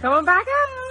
Come on back out. oh.